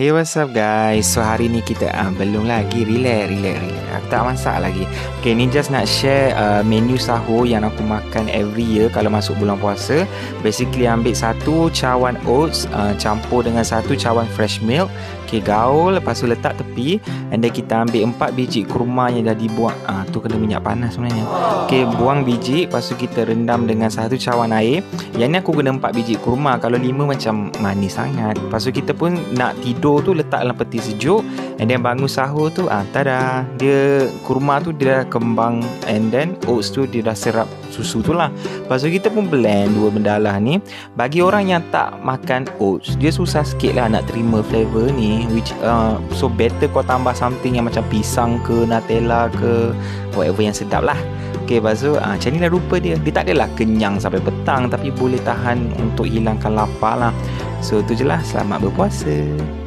Hey what's up guys? So hari ni kita uh, belum lagi. Relax, relax, relax. Aku tak masak lagi. Okay ni just nak share uh, Menu sahur yang aku makan every year Kalau masuk bulan puasa. Basically ambil satu cawan oats uh, Campur dengan satu cawan fresh milk Okay gaul Lepas tu letak tepi And then kita ambil empat biji kurma yang dah dibuang. Uh, Tu kena minyak panas sebenarnya. Okay buang biji Lepas tu kita rendam dengan satu cawan air. Yang ni aku guna empat biji kurma. Kalau lima macam manis sangat. Lepas tu kita pun nak tidur tu letak dalam peti sejuk And then bangun sahur tu ah tada. Dia kurma tu dia dah kembang And then oats tu dia dah serap susu tu lah. Lepas tu kita pun blend dua benda lah ni. Bagi orang yang tak makan oats Dia susah sikit lah nak terima flavour ni which uh, So better kau tambah something yang macam pisang ke Nutella ke Whatever yang sedap lah. Okay, lepas tu ah, macam ni lah rupa dia. Dia tak adalah kenyang sampai petang Tapi boleh tahan untuk hilangkan lapar lah. So tu je lah. Selamat berpuasa